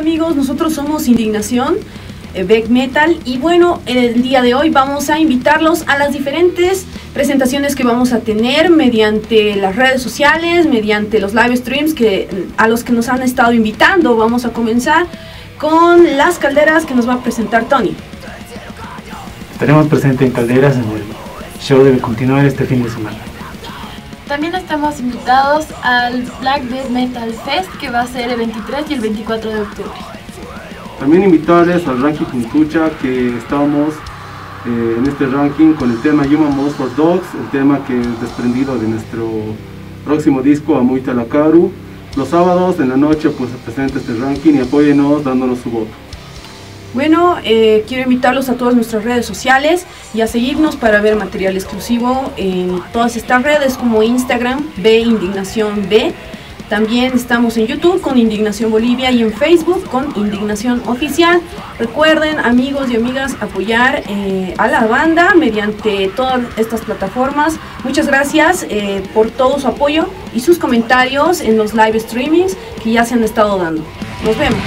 amigos? Nosotros somos Indignación, eh, Beck Metal y bueno, el día de hoy vamos a invitarlos a las diferentes presentaciones que vamos a tener mediante las redes sociales, mediante los live streams que, a los que nos han estado invitando. Vamos a comenzar con las calderas que nos va a presentar Tony. Estaremos presentes en Calderas en el show debe continuar este fin de semana. También estamos invitados al Black Death Metal Fest que va a ser el 23 y el 24 de octubre. También invitarles al ranking Puntucha que estamos eh, en este ranking con el tema Human Most for Dogs, el tema que es desprendido de nuestro próximo disco Amuita Lakaru. Los sábados en la noche pues se presenta este ranking y apóyenos dándonos su voto. Bueno, eh, quiero invitarlos a todas nuestras redes sociales y a seguirnos para ver material exclusivo en todas estas redes como Instagram, B Indignación B. También estamos en YouTube con Indignación Bolivia y en Facebook con Indignación Oficial. Recuerden, amigos y amigas, apoyar eh, a la banda mediante todas estas plataformas. Muchas gracias eh, por todo su apoyo y sus comentarios en los live streamings que ya se han estado dando. Nos vemos.